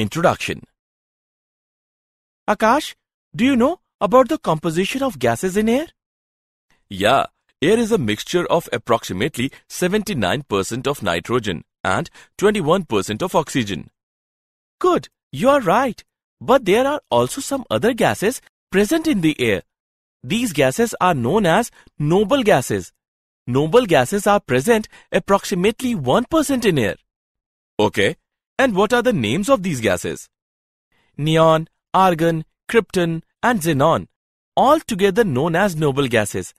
Introduction Akash, do you know about the composition of gases in air? Yeah, air is a mixture of approximately 79% of nitrogen and 21% of oxygen. Good, you are right. But there are also some other gases present in the air. These gases are known as noble gases. Noble gases are present approximately 1% in air. Okay, and what are the names of these gases? Neon, argon, krypton, and xenon, all together known as noble gases.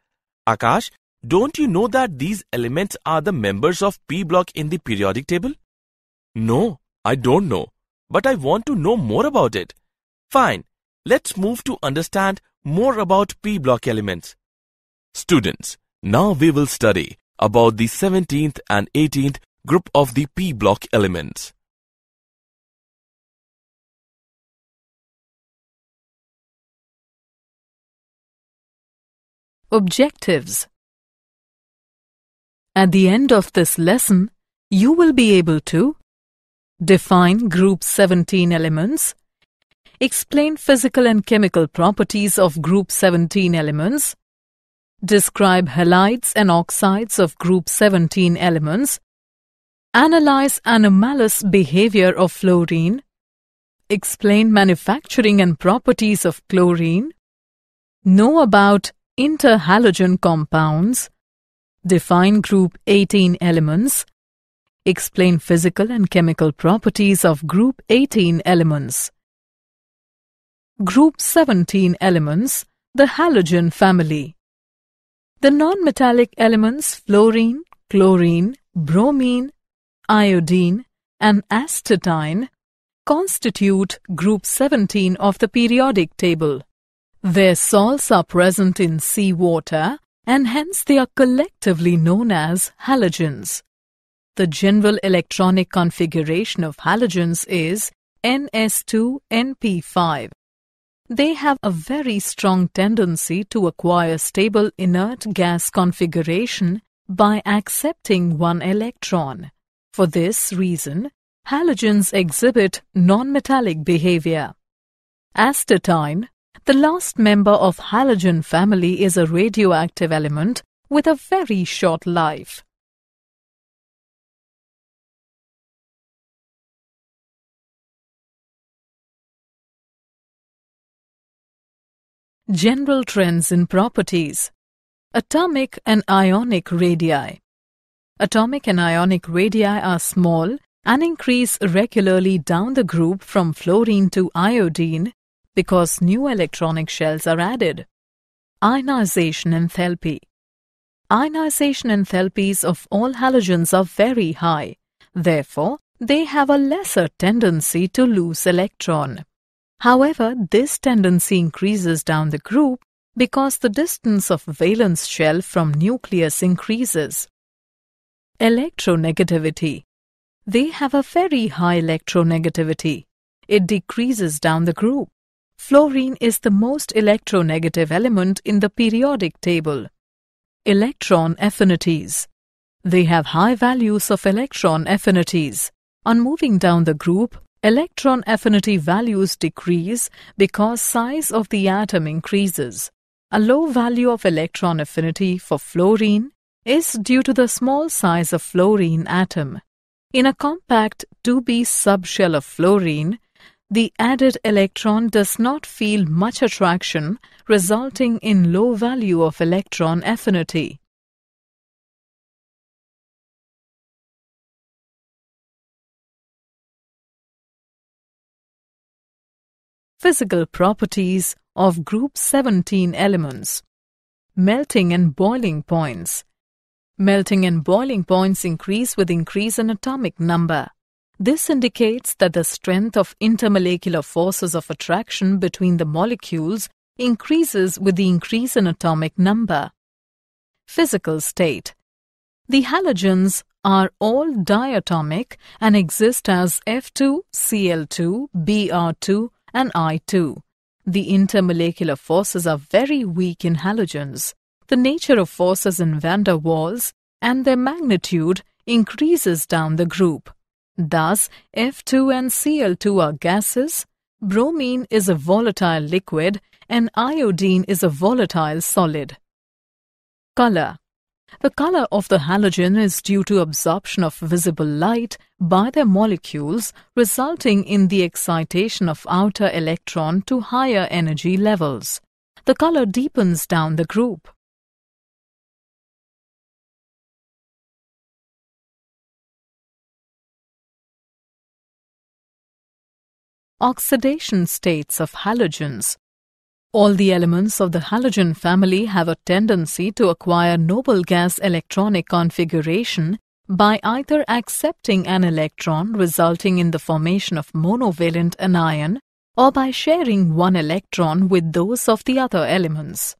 Akash, don't you know that these elements are the members of P block in the periodic table? No, I don't know, but I want to know more about it. Fine, let's move to understand more about P block elements. Students, now we will study about the 17th and 18th group of the P block elements. Objectives. At the end of this lesson, you will be able to define group 17 elements, explain physical and chemical properties of group 17 elements, describe halides and oxides of group 17 elements, analyze anomalous behavior of fluorine, explain manufacturing and properties of chlorine, know about interhalogen compounds, define group 18 elements, explain physical and chemical properties of group 18 elements. Group 17 elements, the halogen family. The non-metallic elements fluorine, chlorine, bromine, iodine and astatine constitute group 17 of the periodic table. Their salts are present in seawater and hence they are collectively known as halogens. The general electronic configuration of halogens is Ns2np5. They have a very strong tendency to acquire stable inert gas configuration by accepting one electron. For this reason, halogens exhibit non-metallic behavior. Astatine the last member of halogen family is a radioactive element with a very short life. General trends in properties Atomic and ionic radii Atomic and ionic radii are small and increase regularly down the group from fluorine to iodine because new electronic shells are added. Ionization enthalpy Ionization enthalpies of all halogens are very high. Therefore, they have a lesser tendency to lose electron. However, this tendency increases down the group because the distance of valence shell from nucleus increases. Electronegativity They have a very high electronegativity. It decreases down the group. Fluorine is the most electronegative element in the periodic table. Electron affinities. They have high values of electron affinities. On moving down the group, electron affinity values decrease because size of the atom increases. A low value of electron affinity for fluorine is due to the small size of fluorine atom. In a compact 2p subshell of fluorine, the added electron does not feel much attraction, resulting in low value of electron affinity. Physical properties of group 17 elements. Melting and boiling points. Melting and boiling points increase with increase in atomic number. This indicates that the strength of intermolecular forces of attraction between the molecules increases with the increase in atomic number. Physical state The halogens are all diatomic and exist as F2, Cl2, Br2 and I2. The intermolecular forces are very weak in halogens. The nature of forces in van der Waals and their magnitude increases down the group. Thus, F2 and Cl2 are gases, bromine is a volatile liquid, and iodine is a volatile solid. Color The color of the halogen is due to absorption of visible light by their molecules, resulting in the excitation of outer electron to higher energy levels. The color deepens down the group. Oxidation states of halogens all the elements of the halogen family have a tendency to acquire noble gas electronic configuration by either accepting an electron resulting in the formation of monovalent anion or by sharing one electron with those of the other elements.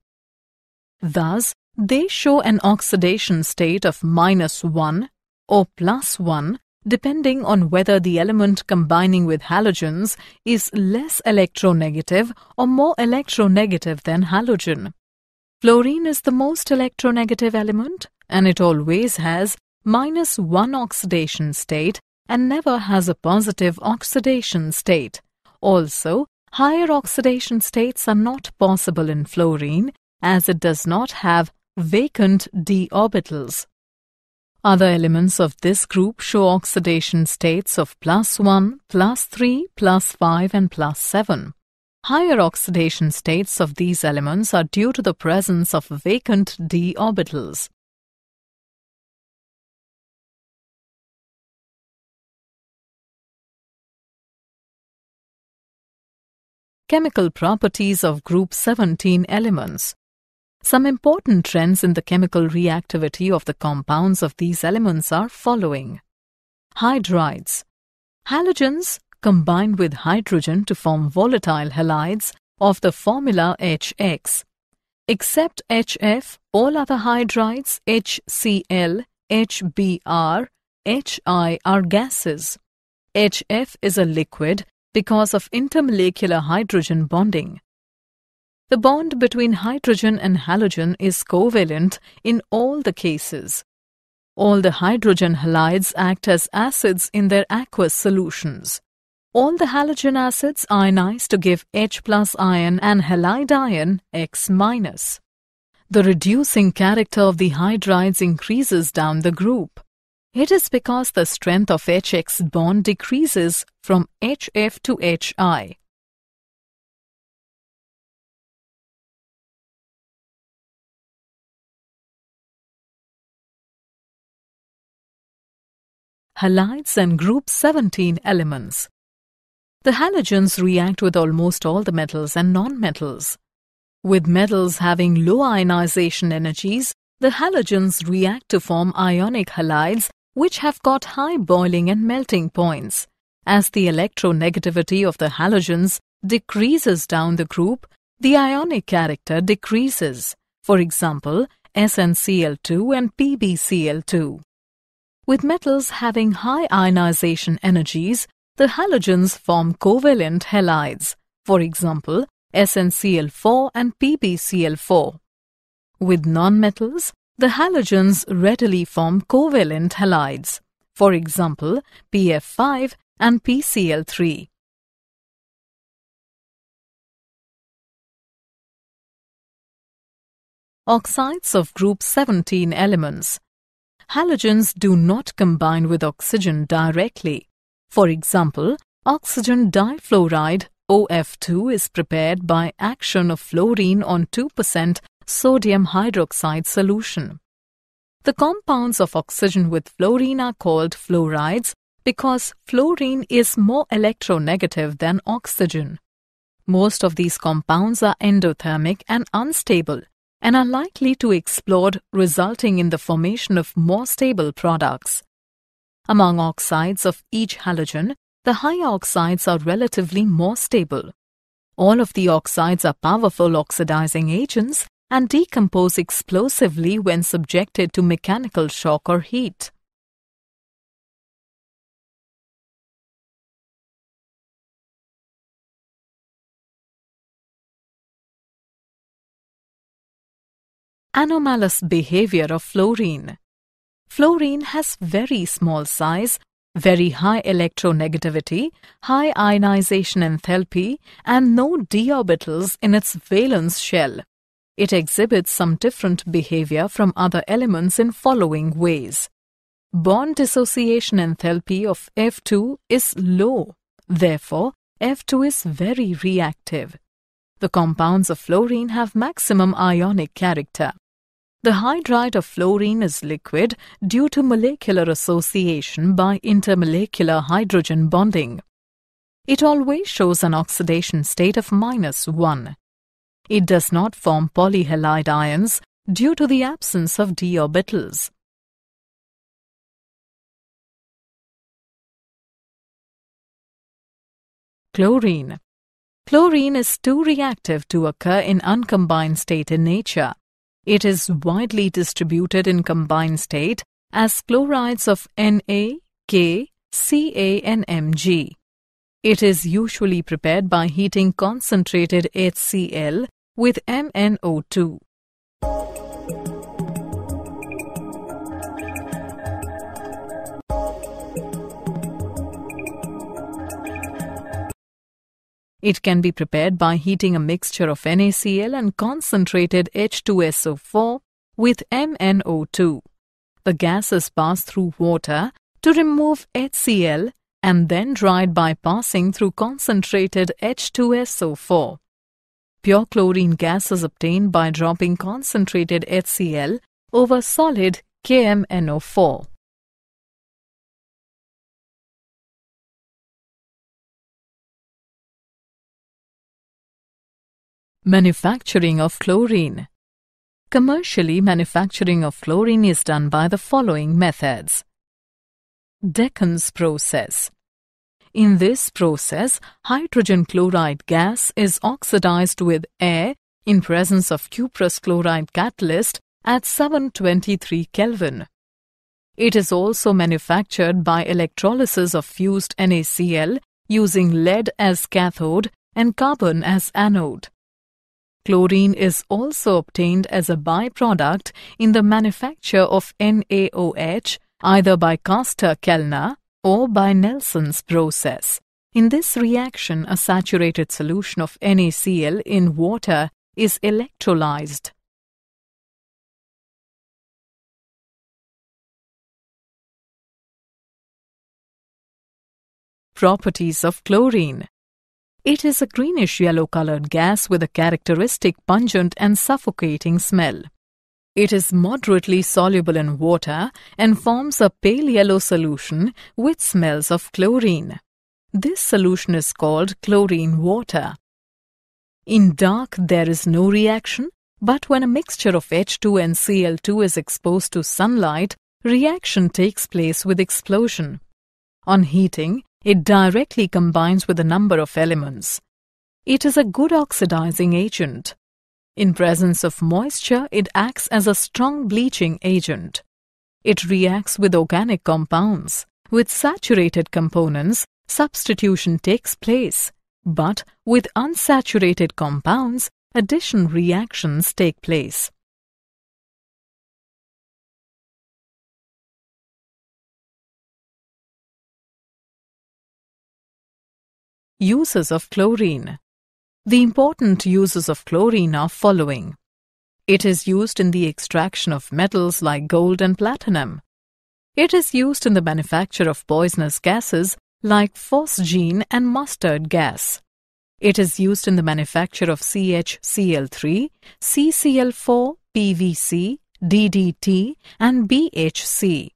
Thus, they show an oxidation state of minus 1 or plus 1 depending on whether the element combining with halogens is less electronegative or more electronegative than halogen. Fluorine is the most electronegative element and it always has minus 1 oxidation state and never has a positive oxidation state. Also, higher oxidation states are not possible in fluorine as it does not have vacant d orbitals. Other elements of this group show oxidation states of plus 1, plus 3, plus 5 and plus 7. Higher oxidation states of these elements are due to the presence of vacant d orbitals. Chemical properties of group 17 elements some important trends in the chemical reactivity of the compounds of these elements are following. Hydrides. Halogens combine with hydrogen to form volatile halides of the formula HX. Except HF, all other hydrides HCl, HBr, HI are gases. HF is a liquid because of intermolecular hydrogen bonding. The bond between hydrogen and halogen is covalent in all the cases. All the hydrogen halides act as acids in their aqueous solutions. All the halogen acids ionize to give H plus ion and halide ion X minus. The reducing character of the hydrides increases down the group. It is because the strength of HX bond decreases from HF to HI. Halides and group 17 elements. The halogens react with almost all the metals and nonmetals. With metals having low ionization energies, the halogens react to form ionic halides which have got high boiling and melting points. As the electronegativity of the halogens decreases down the group, the ionic character decreases. For example, SnCl2 and PbCl2. With metals having high ionization energies, the halogens form covalent halides, for example, SnCl4 and PbCl4. With nonmetals, the halogens readily form covalent halides, for example, PF5 and PCl3. Oxides of group 17 elements halogens do not combine with oxygen directly. For example, oxygen difluoride OF2 is prepared by action of fluorine on 2% sodium hydroxide solution. The compounds of oxygen with fluorine are called fluorides because fluorine is more electronegative than oxygen. Most of these compounds are endothermic and unstable and are likely to explode, resulting in the formation of more stable products. Among oxides of each halogen, the high oxides are relatively more stable. All of the oxides are powerful oxidizing agents and decompose explosively when subjected to mechanical shock or heat. Anomalous behavior of fluorine. Fluorine has very small size very high electronegativity, high ionization enthalpy, and no d orbitals in its valence shell. It exhibits some different behavior from other elements in following ways. Bond dissociation enthalpy of F2 is low. Therefore, F2 is very reactive. The compounds of fluorine have maximum ionic character. The hydride of fluorine is liquid due to molecular association by intermolecular hydrogen bonding. It always shows an oxidation state of minus 1. It does not form polyhalide ions due to the absence of d orbitals. Chlorine Chlorine is too reactive to occur in uncombined state in nature. It is widely distributed in combined state as chlorides of Na, K, Ca and Mg. It is usually prepared by heating concentrated HCl with MnO2. It can be prepared by heating a mixture of NaCl and concentrated H2SO4 with MnO2. The gas is passed through water to remove HCl and then dried by passing through concentrated H2SO4. Pure chlorine gas is obtained by dropping concentrated HCl over solid KMNO4. Manufacturing of chlorine. Commercially, manufacturing of chlorine is done by the following methods. Deacon's process. In this process, hydrogen chloride gas is oxidized with air in presence of cuprous chloride catalyst at 723 Kelvin. It is also manufactured by electrolysis of fused NaCl using lead as cathode and carbon as anode. Chlorine is also obtained as a byproduct in the manufacture of NaOH either by Castner-Kellner or by Nelson's process. In this reaction, a saturated solution of NaCl in water is electrolyzed. Properties of chlorine it is a greenish-yellow colored gas with a characteristic pungent and suffocating smell. It is moderately soluble in water and forms a pale yellow solution which smells of chlorine. This solution is called chlorine water. In dark there is no reaction, but when a mixture of H2 and Cl2 is exposed to sunlight, reaction takes place with explosion. On heating, it directly combines with a number of elements. It is a good oxidizing agent. In presence of moisture, it acts as a strong bleaching agent. It reacts with organic compounds. With saturated components, substitution takes place. But with unsaturated compounds, addition reactions take place. Uses of chlorine. The important uses of chlorine are following. It is used in the extraction of metals like gold and platinum. It is used in the manufacture of poisonous gases like phosgene and mustard gas. It is used in the manufacture of CHCl3, CCl4, PVC, DDT, and BHC.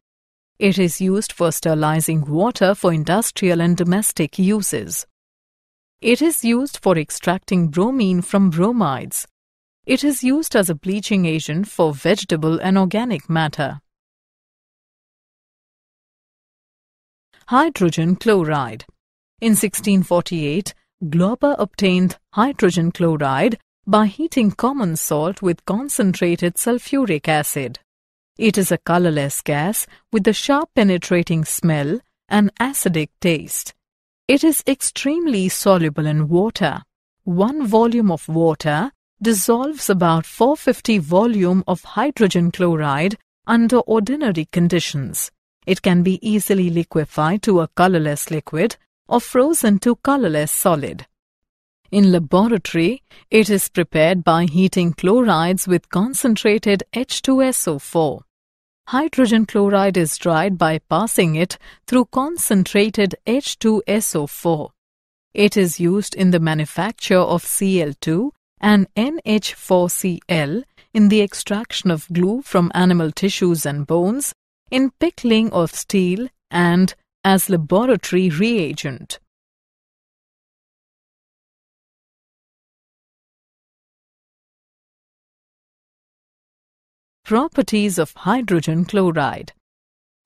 It is used for sterilizing water for industrial and domestic uses. It is used for extracting bromine from bromides. It is used as a bleaching agent for vegetable and organic matter. Hydrogen chloride. In 1648, Glauber obtained hydrogen chloride by heating common salt with concentrated sulfuric acid. It is a colorless gas with a sharp penetrating smell and acidic taste. It is extremely soluble in water. One volume of water dissolves about 450 volume of hydrogen chloride under ordinary conditions. It can be easily liquefied to a colorless liquid or frozen to colorless solid. In laboratory, it is prepared by heating chlorides with concentrated H2SO4. Hydrogen chloride is dried by passing it through concentrated H2SO4. It is used in the manufacture of Cl2 and NH4Cl in the extraction of glue from animal tissues and bones, in pickling of steel, and as laboratory reagent. Properties of hydrogen chloride.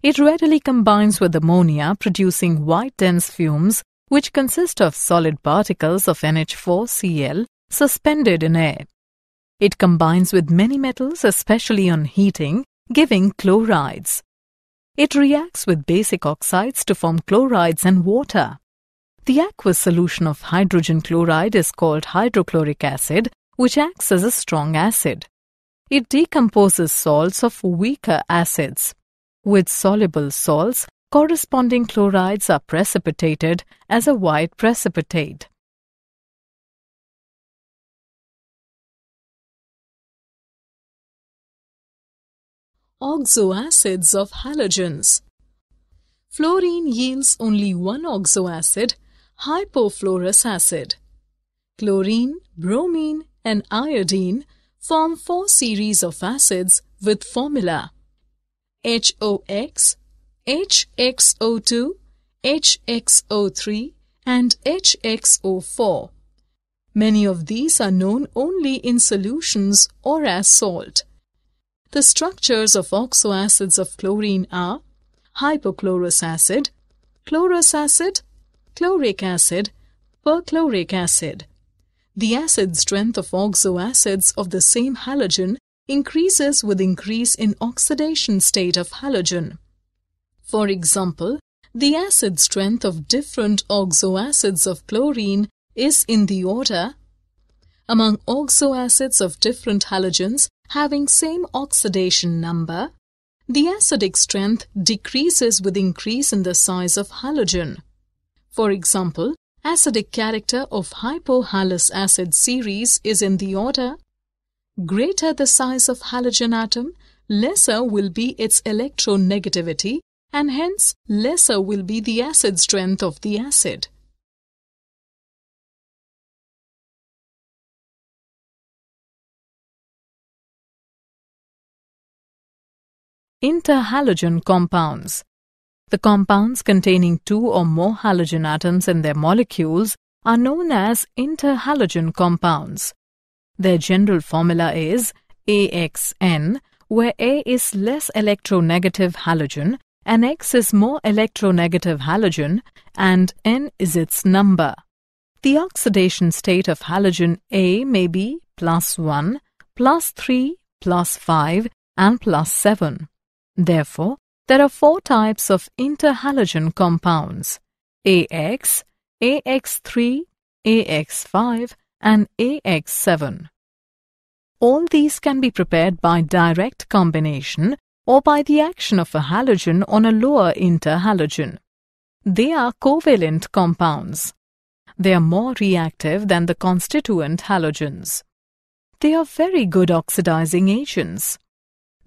It readily combines with ammonia producing white dense fumes which consist of solid particles of NH4Cl suspended in air. It combines with many metals especially on heating, giving chlorides. It reacts with basic oxides to form chlorides and water. The aqueous solution of hydrogen chloride is called hydrochloric acid, which acts as a strong acid. It decomposes salts of weaker acids. With soluble salts, corresponding chlorides are precipitated as a white precipitate. Oxoacids of halogens. Fluorine yields only one oxoacid, hypofluorous acid. Chlorine, bromine, and iodine form four series of acids with formula HOX, HXO2, HXO3, and HXO4. Many of these are known only in solutions or as salt. The structures of oxoacids of chlorine are hypochlorous acid, chlorous acid, chloric acid, perchloric acid. The acid strength of oxoacids of the same halogen increases with increase in oxidation state of halogen. For example, the acid strength of different oxoacids of chlorine is in the order among oxoacids of different halogens having same oxidation number, the acidic strength decreases with increase in the size of halogen. For example, acidic character of hypohalous acid series is in the order greater the size of halogen atom, lesser will be its electronegativity and hence lesser will be the acid strength of the acid. Interhalogen compounds. The compounds containing two or more halogen atoms in their molecules are known as interhalogen compounds. Their general formula is AXN, where A is less electronegative halogen and X is more electronegative halogen and N is its number. The oxidation state of halogen A may be plus 1, plus 3, plus 5 and plus 7. Therefore, there are four types of interhalogen compounds AX, AX3, AX5 and AX7. All these can be prepared by direct combination or by the action of a halogen on a lower interhalogen. They are covalent compounds. They are more reactive than the constituent halogens. They are very good oxidizing agents.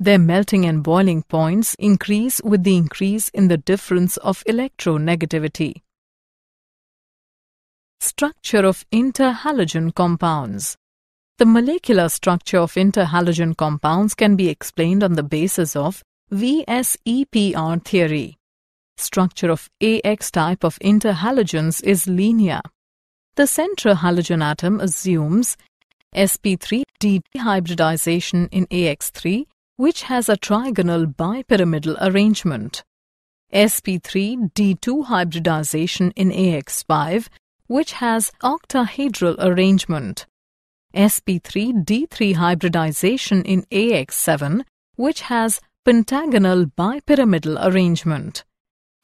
Their melting and boiling points increase with the increase in the difference of electronegativity. Structure of interhalogen compounds The molecular structure of interhalogen compounds can be explained on the basis of VSEPR theory. Structure of AX type of interhalogens is linear. The central halogen atom assumes sp3 d hybridization in AX3 which has a trigonal bipyramidal arrangement. sp3d2 hybridization in AX5, which has octahedral arrangement. sp3d3 hybridization in AX7, which has pentagonal bipyramidal arrangement.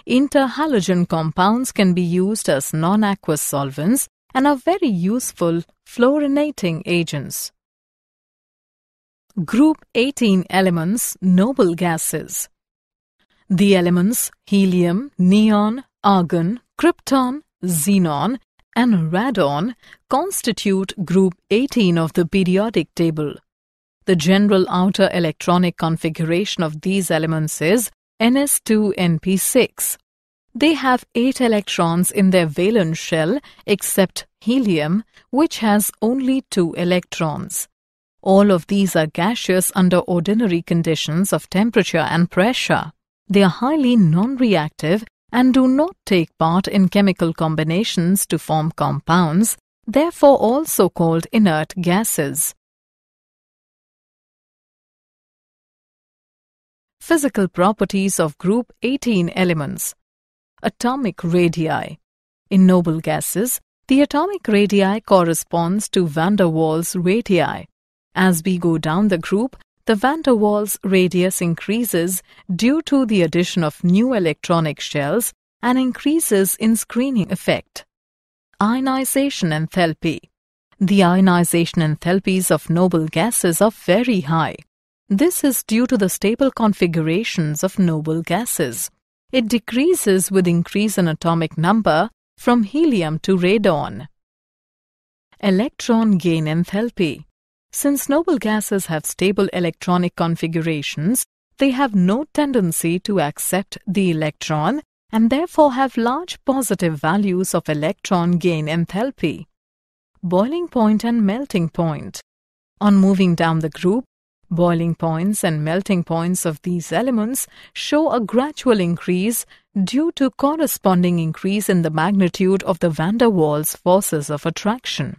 Interhalogen compounds can be used as non-aqueous solvents and are very useful fluorinating agents. Group 18 elements noble gases. The elements helium, neon, argon, krypton, xenon, and radon constitute group 18 of the periodic table. The general outer electronic configuration of these elements is Ns2np6. They have 8 electrons in their valence shell except helium, which has only 2 electrons. All of these are gaseous under ordinary conditions of temperature and pressure. They are highly non-reactive and do not take part in chemical combinations to form compounds, therefore also called inert gases. Physical properties of group 18 elements. Atomic radii. In noble gases, the atomic radii corresponds to van der Waals radii. As we go down the group, the van der Waals radius increases due to the addition of new electronic shells and increases in screening effect. Ionization enthalpy. The ionization enthalpies of noble gases are very high. This is due to the stable configurations of noble gases. It decreases with increase in atomic number from helium to radon. Electron gain enthalpy. Since noble gases have stable electronic configurations, they have no tendency to accept the electron and therefore have large positive values of electron gain enthalpy. Boiling point and melting point. On moving down the group, Boiling points and melting points of these elements show a gradual increase due to corresponding increase in the magnitude of the van der Waals forces of attraction.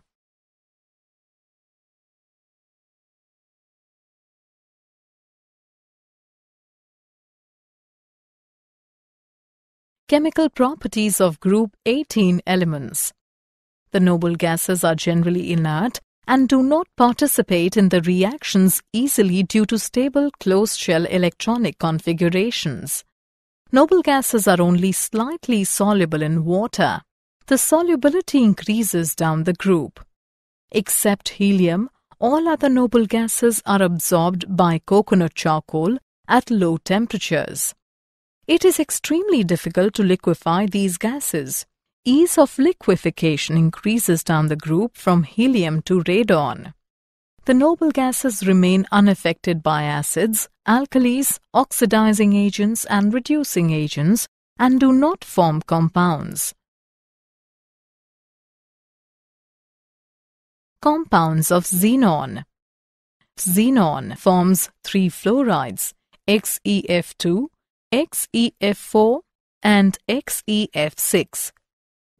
Chemical properties of group 18 elements. The noble gases are generally inert and do not participate in the reactions easily due to stable closed shell electronic configurations. Noble gases are only slightly soluble in water. The solubility increases down the group. Except helium, all other noble gases are absorbed by coconut charcoal at low temperatures. It is extremely difficult to liquefy these gases ease of liquefaction increases down the group from helium to radon. The noble gases remain unaffected by acids, alkalis, oxidizing agents and reducing agents and do not form compounds. Compounds of xenon Xenon forms three fluorides, XeF2, XeF4 and XeF6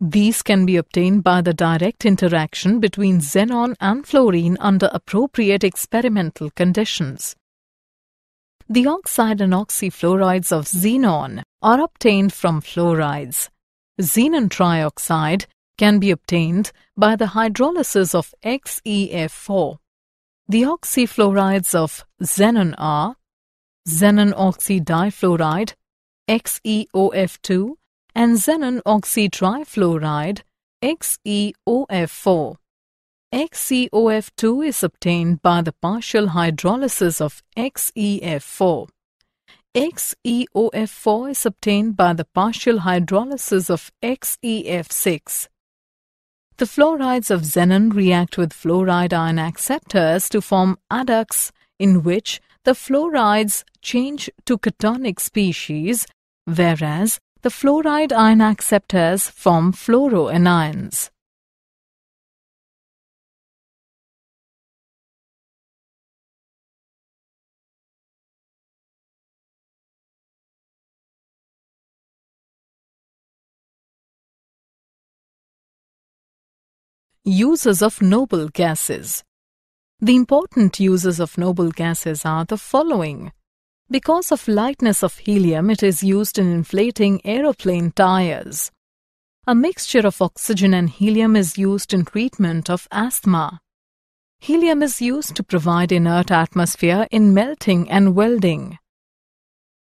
these can be obtained by the direct interaction between xenon and fluorine under appropriate experimental conditions. The oxide and oxyfluorides of xenon are obtained from fluorides. Xenon trioxide can be obtained by the hydrolysis of XeF4. The oxyfluorides of xenon are xenon oxydifluoride, XeOF2, and xenon oxytrifluoride XeOF4. XeOF2 is obtained by the partial hydrolysis of XeF4. XeOF4 is obtained by the partial hydrolysis of XeF6. The fluorides of xenon react with fluoride ion acceptors to form adducts in which the fluorides change to cationic species, whereas the fluoride ion acceptors form fluoroanions. Uses of noble gases The important uses of noble gases are the following. Because of lightness of helium, it is used in inflating aeroplane tires. A mixture of oxygen and helium is used in treatment of asthma. Helium is used to provide inert atmosphere in melting and welding.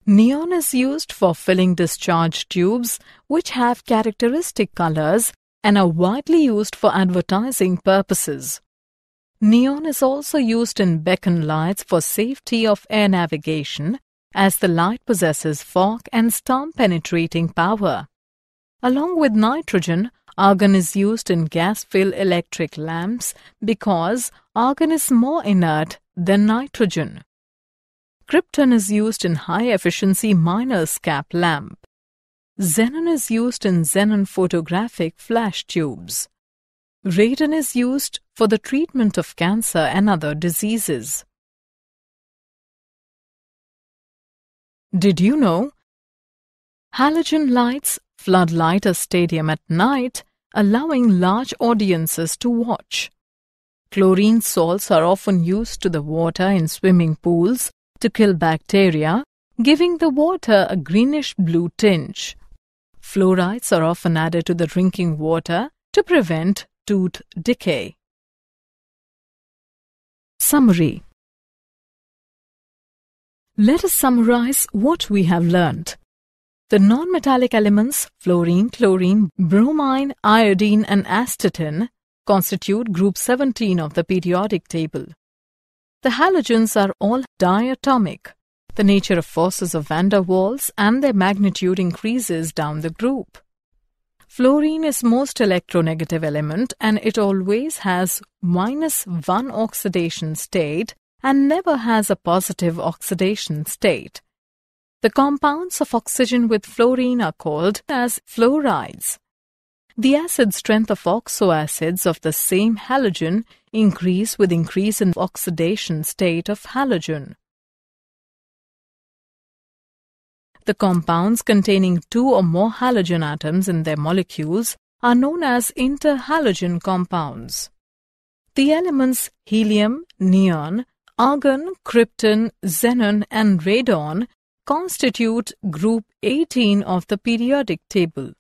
Neon is used for filling discharge tubes, which have characteristic colors and are widely used for advertising purposes. Neon is also used in beacon lights for safety of air navigation as the light possesses fog and storm penetrating power. Along with nitrogen, argon is used in gas-filled electric lamps because argon is more inert than nitrogen. Krypton is used in high-efficiency miner's cap lamp. Xenon is used in xenon photographic flash tubes. Radon is used for the treatment of cancer and other diseases. Did you know? Halogen lights floodlight a stadium at night, allowing large audiences to watch. Chlorine salts are often used to the water in swimming pools to kill bacteria, giving the water a greenish-blue tinge. Fluorides are often added to the drinking water to prevent tooth decay. Summary Let us summarize what we have learned. The non-metallic elements fluorine, chlorine, bromine, iodine and astatine constitute group 17 of the periodic table. The halogens are all diatomic. The nature of forces of van der Waals and their magnitude increases down the group. Fluorine is most electronegative element and it always has minus 1 oxidation state and never has a positive oxidation state. The compounds of oxygen with fluorine are called as fluorides. The acid strength of oxoacids of the same halogen increase with increase in oxidation state of halogen. The compounds containing two or more halogen atoms in their molecules are known as interhalogen compounds. The elements helium, neon, argon, krypton, xenon and radon constitute group 18 of the periodic table.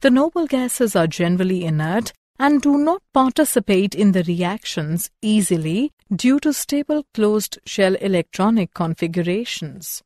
The noble gases are generally inert and do not participate in the reactions easily due to stable closed shell electronic configurations.